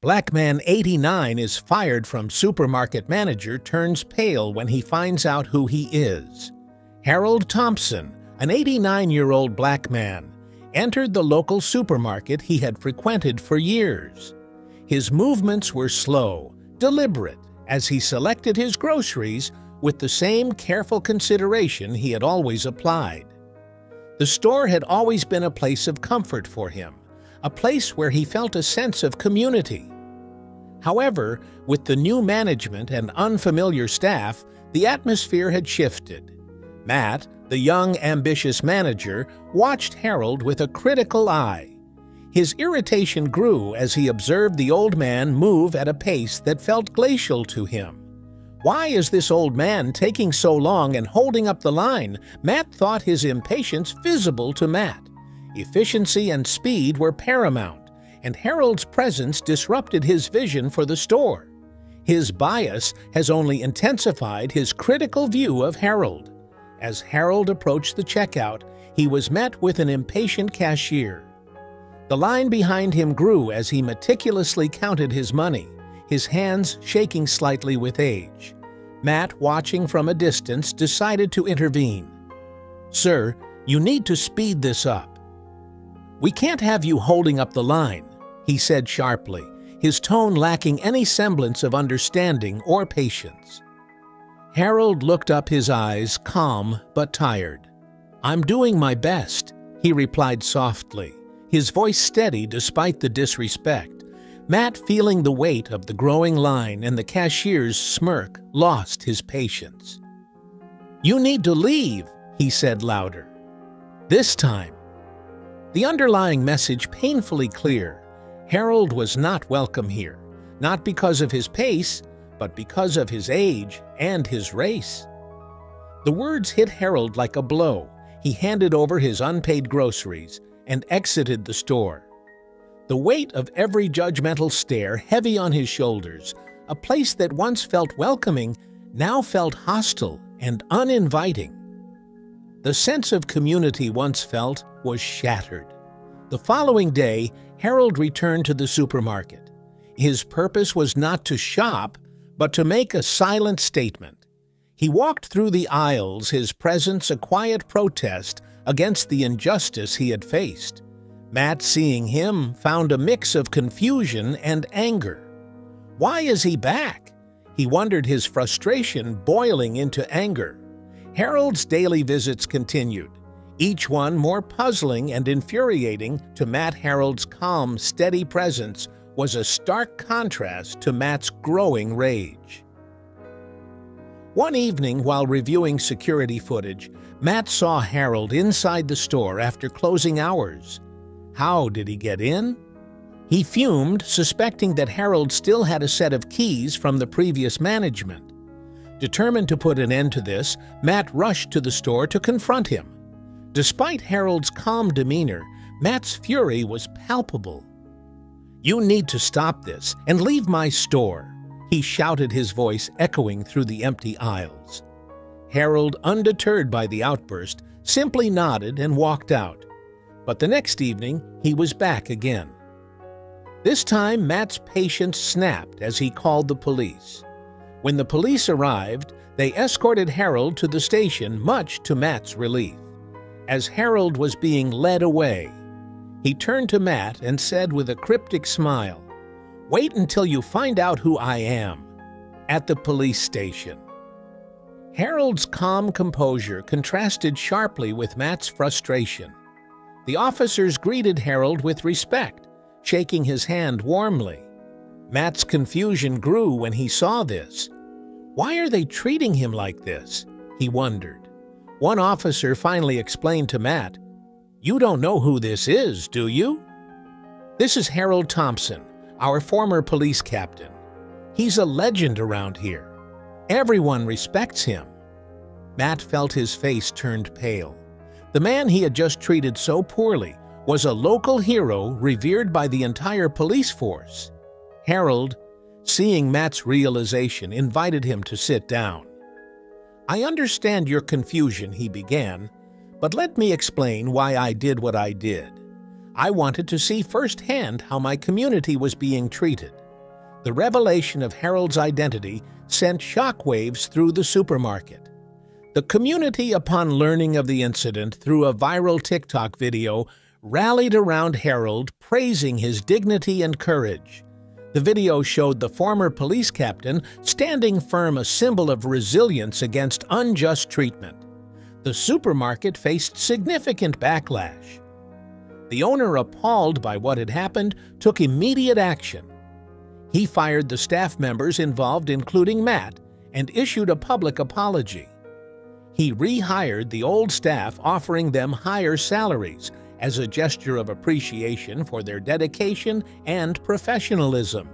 Blackman 89 is fired from supermarket manager turns pale when he finds out who he is. Harold Thompson, an 89 year old black man, entered the local supermarket he had frequented for years. His movements were slow, deliberate, as he selected his groceries with the same careful consideration he had always applied. The store had always been a place of comfort for him a place where he felt a sense of community. However, with the new management and unfamiliar staff, the atmosphere had shifted. Matt, the young, ambitious manager, watched Harold with a critical eye. His irritation grew as he observed the old man move at a pace that felt glacial to him. Why is this old man taking so long and holding up the line? Matt thought his impatience visible to Matt. Efficiency and speed were paramount, and Harold's presence disrupted his vision for the store. His bias has only intensified his critical view of Harold. As Harold approached the checkout, he was met with an impatient cashier. The line behind him grew as he meticulously counted his money, his hands shaking slightly with age. Matt, watching from a distance, decided to intervene. Sir, you need to speed this up. We can't have you holding up the line, he said sharply, his tone lacking any semblance of understanding or patience. Harold looked up his eyes, calm but tired. I'm doing my best, he replied softly, his voice steady despite the disrespect. Matt, feeling the weight of the growing line and the cashier's smirk, lost his patience. You need to leave, he said louder. This time, the underlying message painfully clear. Harold was not welcome here, not because of his pace, but because of his age and his race. The words hit Harold like a blow. He handed over his unpaid groceries and exited the store. The weight of every judgmental stare heavy on his shoulders, a place that once felt welcoming now felt hostile and uninviting. The sense of community once felt was shattered. The following day, Harold returned to the supermarket. His purpose was not to shop, but to make a silent statement. He walked through the aisles, his presence a quiet protest against the injustice he had faced. Matt, seeing him, found a mix of confusion and anger. Why is he back? He wondered his frustration boiling into anger. Harold's daily visits continued, each one more puzzling and infuriating to Matt Harold's calm, steady presence was a stark contrast to Matt's growing rage. One evening, while reviewing security footage, Matt saw Harold inside the store after closing hours. How did he get in? He fumed, suspecting that Harold still had a set of keys from the previous management. Determined to put an end to this, Matt rushed to the store to confront him. Despite Harold's calm demeanor, Matt's fury was palpable. You need to stop this and leave my store, he shouted, his voice echoing through the empty aisles. Harold, undeterred by the outburst, simply nodded and walked out. But the next evening, he was back again. This time, Matt's patience snapped as he called the police. When the police arrived, they escorted Harold to the station, much to Matt's relief. As Harold was being led away, he turned to Matt and said with a cryptic smile, Wait until you find out who I am at the police station. Harold's calm composure contrasted sharply with Matt's frustration. The officers greeted Harold with respect, shaking his hand warmly. Matt's confusion grew when he saw this. Why are they treating him like this? He wondered. One officer finally explained to Matt, You don't know who this is, do you? This is Harold Thompson, our former police captain. He's a legend around here. Everyone respects him. Matt felt his face turned pale. The man he had just treated so poorly was a local hero revered by the entire police force. Harold, seeing Matt's realization, invited him to sit down. I understand your confusion, he began, but let me explain why I did what I did. I wanted to see firsthand how my community was being treated. The revelation of Harold's identity sent shockwaves through the supermarket. The community, upon learning of the incident through a viral TikTok video, rallied around Harold, praising his dignity and courage. The video showed the former police captain standing firm, a symbol of resilience against unjust treatment. The supermarket faced significant backlash. The owner, appalled by what had happened, took immediate action. He fired the staff members involved, including Matt, and issued a public apology. He rehired the old staff, offering them higher salaries as a gesture of appreciation for their dedication and professionalism.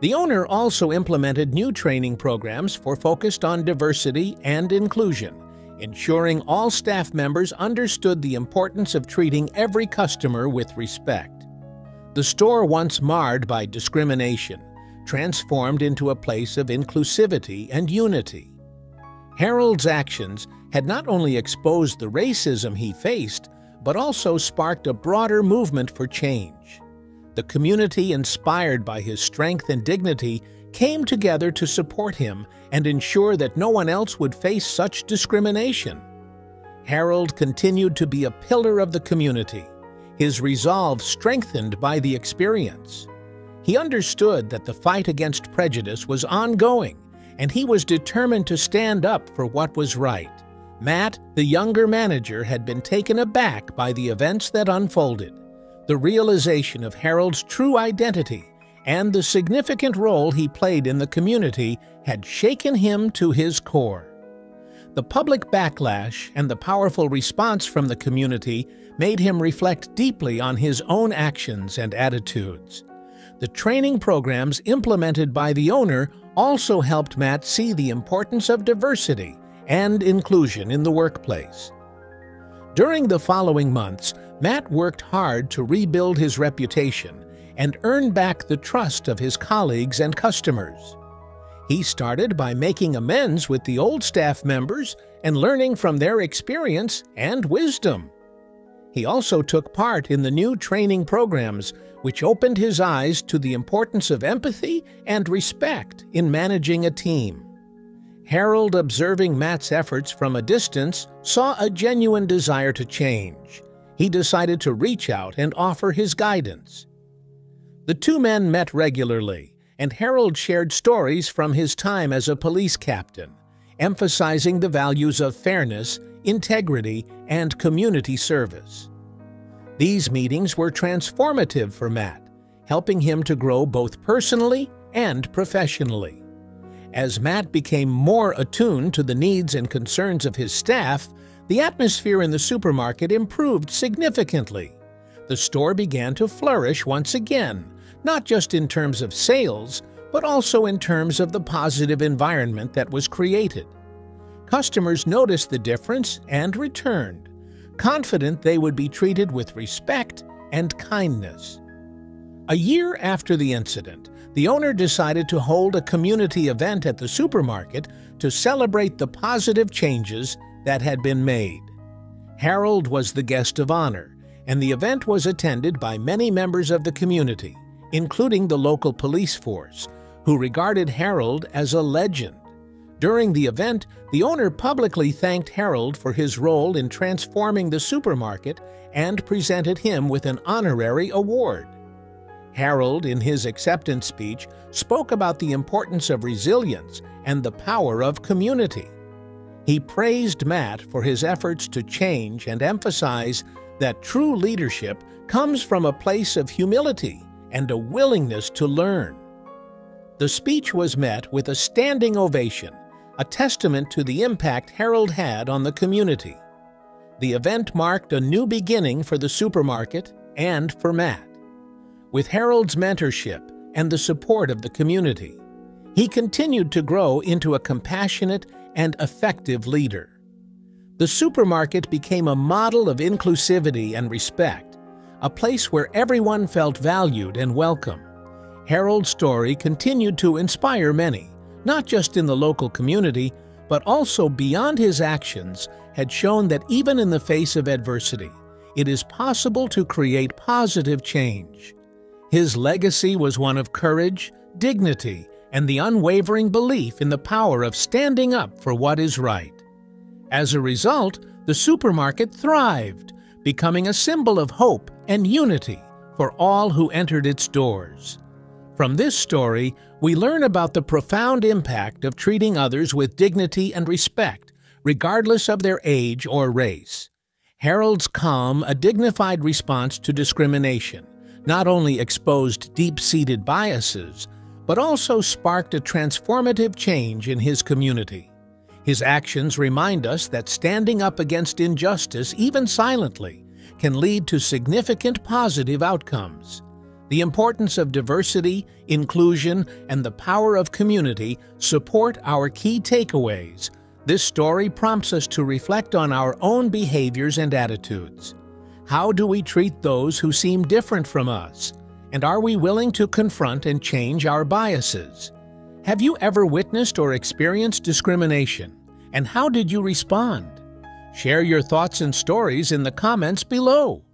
The owner also implemented new training programs for focused on diversity and inclusion, ensuring all staff members understood the importance of treating every customer with respect. The store, once marred by discrimination, transformed into a place of inclusivity and unity. Harold's actions had not only exposed the racism he faced, but also sparked a broader movement for change. The community, inspired by his strength and dignity, came together to support him and ensure that no one else would face such discrimination. Harold continued to be a pillar of the community, his resolve strengthened by the experience. He understood that the fight against prejudice was ongoing, and he was determined to stand up for what was right. Matt, the younger manager, had been taken aback by the events that unfolded. The realization of Harold's true identity and the significant role he played in the community had shaken him to his core. The public backlash and the powerful response from the community made him reflect deeply on his own actions and attitudes. The training programs implemented by the owner also helped Matt see the importance of diversity and inclusion in the workplace. During the following months, Matt worked hard to rebuild his reputation and earn back the trust of his colleagues and customers. He started by making amends with the old staff members and learning from their experience and wisdom. He also took part in the new training programs, which opened his eyes to the importance of empathy and respect in managing a team. Harold, observing Matt's efforts from a distance, saw a genuine desire to change. He decided to reach out and offer his guidance. The two men met regularly, and Harold shared stories from his time as a police captain, emphasizing the values of fairness, integrity, and community service. These meetings were transformative for Matt, helping him to grow both personally and professionally. As Matt became more attuned to the needs and concerns of his staff, the atmosphere in the supermarket improved significantly. The store began to flourish once again, not just in terms of sales, but also in terms of the positive environment that was created. Customers noticed the difference and returned, confident they would be treated with respect and kindness. A year after the incident, the owner decided to hold a community event at the supermarket to celebrate the positive changes that had been made. Harold was the guest of honor, and the event was attended by many members of the community, including the local police force, who regarded Harold as a legend. During the event, the owner publicly thanked Harold for his role in transforming the supermarket and presented him with an honorary award. Harold, in his acceptance speech, spoke about the importance of resilience and the power of community. He praised Matt for his efforts to change and emphasize that true leadership comes from a place of humility and a willingness to learn. The speech was met with a standing ovation, a testament to the impact Harold had on the community. The event marked a new beginning for the supermarket and for Matt. With Harold's mentorship and the support of the community, he continued to grow into a compassionate and effective leader. The supermarket became a model of inclusivity and respect, a place where everyone felt valued and welcome. Harold's story continued to inspire many, not just in the local community, but also beyond his actions, had shown that even in the face of adversity, it is possible to create positive change. His legacy was one of courage, dignity, and the unwavering belief in the power of standing up for what is right. As a result, the supermarket thrived, becoming a symbol of hope and unity for all who entered its doors. From this story, we learn about the profound impact of treating others with dignity and respect, regardless of their age or race. Harold's calm, a dignified response to discrimination not only exposed deep seated biases, but also sparked a transformative change in his community. His actions remind us that standing up against injustice, even silently, can lead to significant positive outcomes. The importance of diversity, inclusion, and the power of community support our key takeaways. This story prompts us to reflect on our own behaviors and attitudes. How do we treat those who seem different from us? And are we willing to confront and change our biases? Have you ever witnessed or experienced discrimination? And how did you respond? Share your thoughts and stories in the comments below.